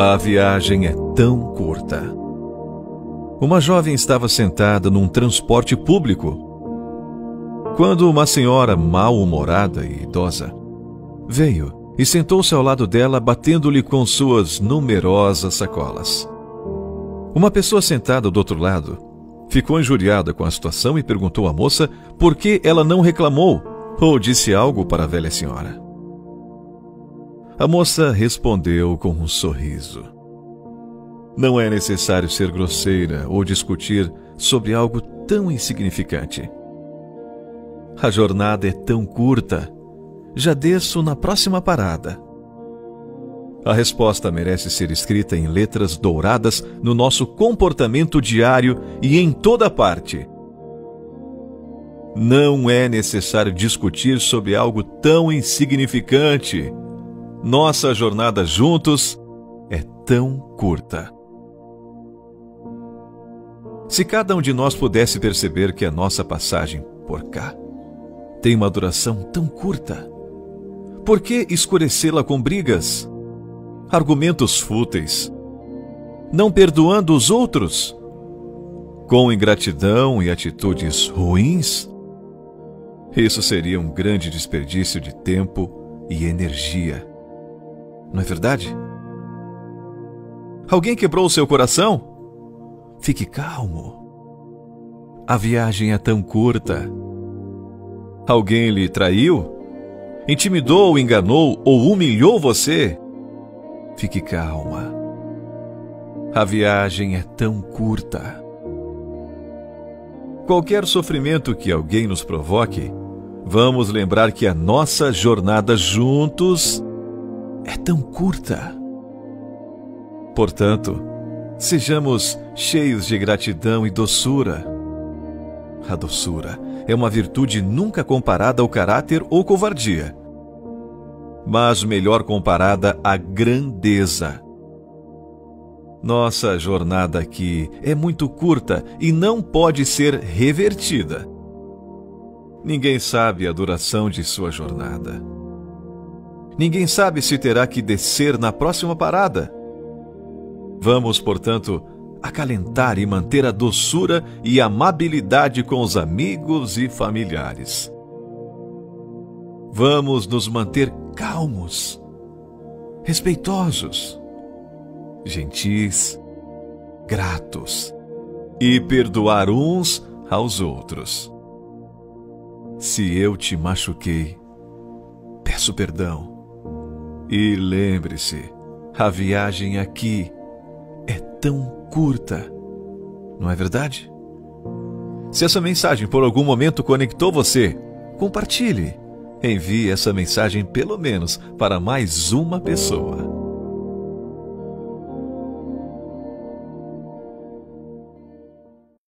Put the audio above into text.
A viagem é tão curta. Uma jovem estava sentada num transporte público quando uma senhora mal-humorada e idosa veio e sentou-se ao lado dela, batendo-lhe com suas numerosas sacolas. Uma pessoa sentada do outro lado ficou injuriada com a situação e perguntou à moça por que ela não reclamou ou disse algo para a velha senhora. A moça respondeu com um sorriso. Não é necessário ser grosseira ou discutir sobre algo tão insignificante. A jornada é tão curta. Já desço na próxima parada. A resposta merece ser escrita em letras douradas no nosso comportamento diário e em toda parte. Não é necessário discutir sobre algo tão insignificante. Nossa jornada juntos é tão curta. Se cada um de nós pudesse perceber que a nossa passagem por cá tem uma duração tão curta? Por que escurecê-la com brigas, argumentos fúteis, não perdoando os outros, com ingratidão e atitudes ruins? Isso seria um grande desperdício de tempo e energia. Não é verdade? Alguém quebrou seu coração? Fique calmo. A viagem é tão curta Alguém lhe traiu? Intimidou, enganou ou humilhou você? Fique calma. A viagem é tão curta. Qualquer sofrimento que alguém nos provoque, vamos lembrar que a nossa jornada juntos é tão curta. Portanto, sejamos cheios de gratidão e doçura. A doçura é uma virtude nunca comparada ao caráter ou covardia, mas melhor comparada à grandeza. Nossa jornada aqui é muito curta e não pode ser revertida. Ninguém sabe a duração de sua jornada. Ninguém sabe se terá que descer na próxima parada. Vamos, portanto, acalentar e manter a doçura e amabilidade com os amigos e familiares. Vamos nos manter calmos, respeitosos, gentis, gratos e perdoar uns aos outros. Se eu te machuquei, peço perdão. E lembre-se, a viagem aqui é tão curta. Não é verdade? Se essa mensagem por algum momento conectou você, compartilhe. Envie essa mensagem pelo menos para mais uma pessoa.